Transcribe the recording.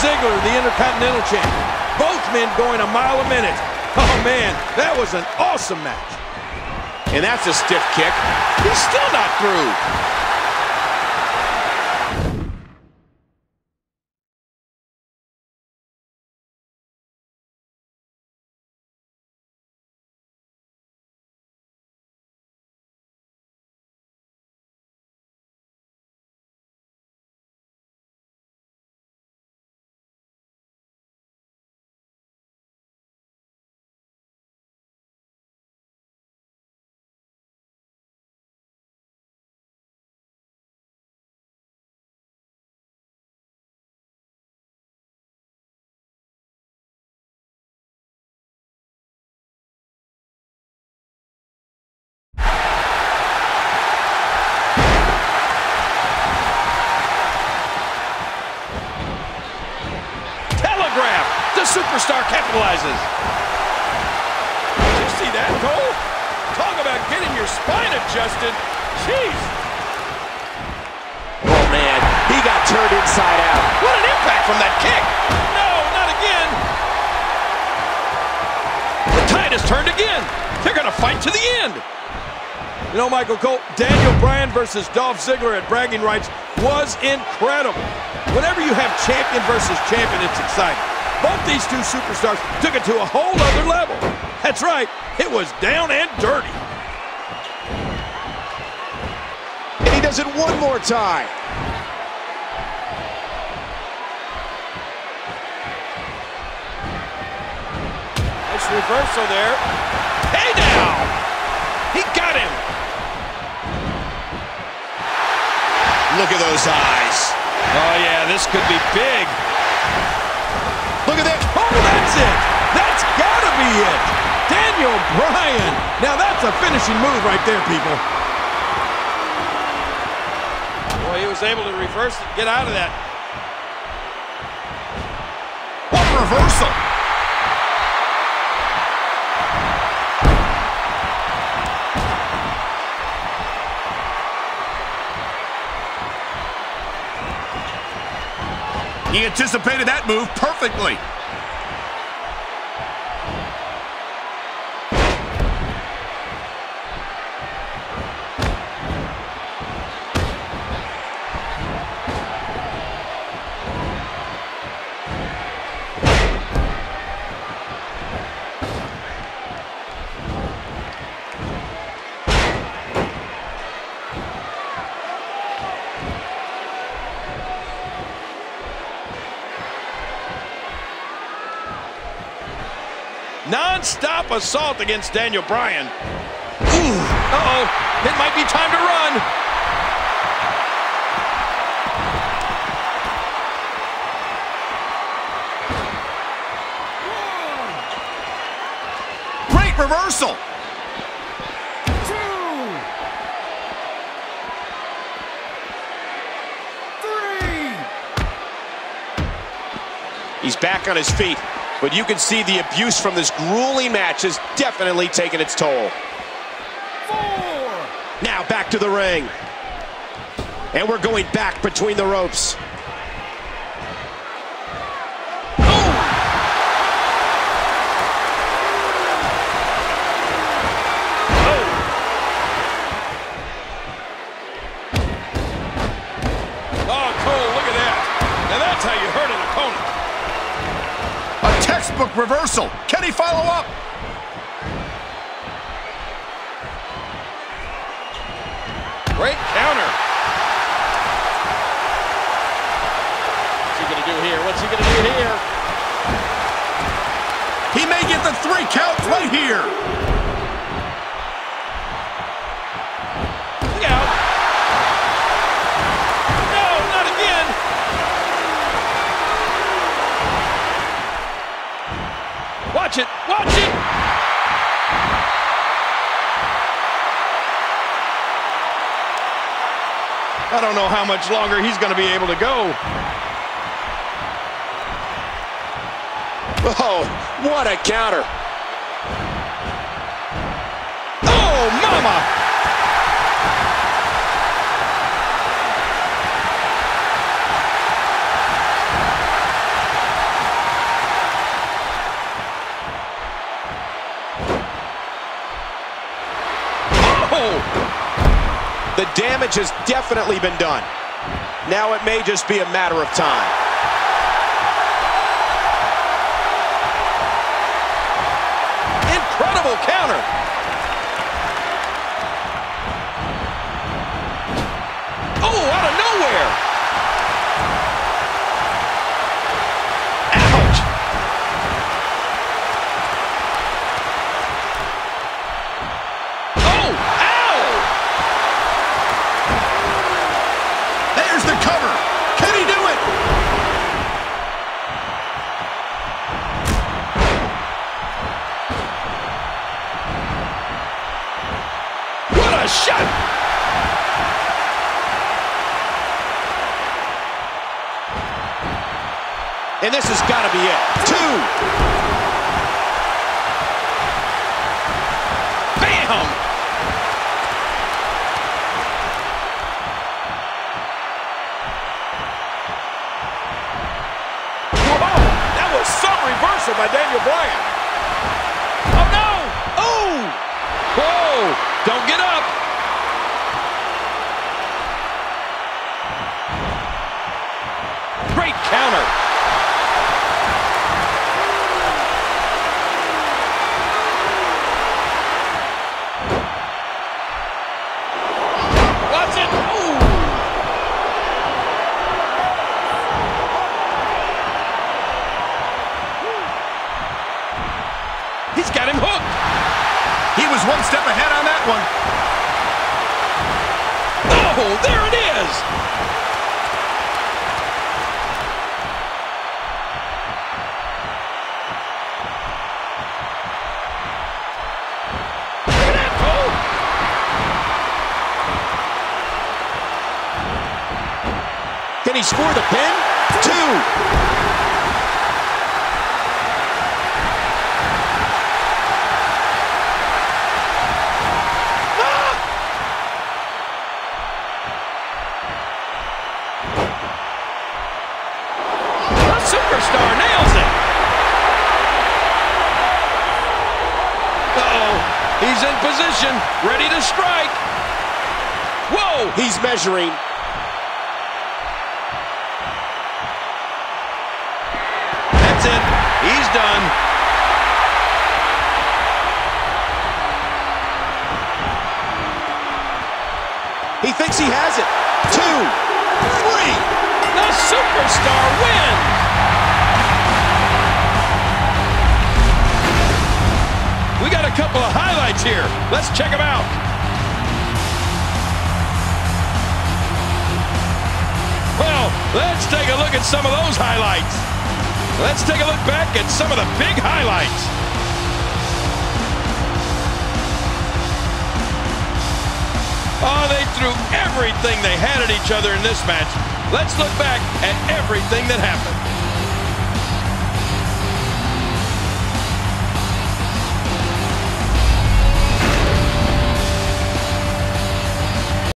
Ziggler, the Intercontinental Champion. Both men going a mile a minute. Oh, man, that was an awesome match. And that's a stiff kick. He's still not through. Superstar capitalizes. Did you see that, Cole? Talk about getting your spine adjusted. Jeez. Oh, man. He got turned inside out. What an impact from that kick. No, not again. The tide has turned again. They're going to fight to the end. You know, Michael Cole, Daniel Bryan versus Dolph Ziggler at Bragging Rights was incredible. Whenever you have champion versus champion, it's exciting. Both these two superstars took it to a whole other level. That's right, it was down and dirty. And he does it one more time. Nice reversal there. Hey now! He got him. Look at those eyes. Oh yeah, this could be big. That's it. That's gotta be it. Daniel Bryan. Now that's a finishing move right there, people. Boy, he was able to reverse it, get out of that. What a reversal. He anticipated that move perfectly. Non-stop assault against Daniel Bryan. Uh-oh, it might be time to run. Great reversal. He's back on his feet, but you can see the abuse from this grueling match has definitely taken its toll. Now back to the ring. And we're going back between the ropes. Reversal. Can he follow up? Great counter. What's he going to do here? What's he going to do here? He may get the three count right here. Watch it. Watch it. I don't know how much longer he's going to be able to go. Oh, what a counter. Oh, mama. Damage has definitely been done. Now it may just be a matter of time. Incredible counter. Bam. Whoa, that was some reversal by Daniel Bryan. Oh, no. Oh. Whoa, don't get up. Great counter. He's got him hooked. He was one step ahead on that one. Oh, there it is. Can he score the pin? Two. He's in position, ready to strike. Whoa. He's measuring. That's it. He's done. He thinks he has it. Two. Three. The superstar wins. We got a couple of highlights here. Let's check them out. Well, let's take a look at some of those highlights. Let's take a look back at some of the big highlights. Oh, they threw everything they had at each other in this match. Let's look back at everything that happened.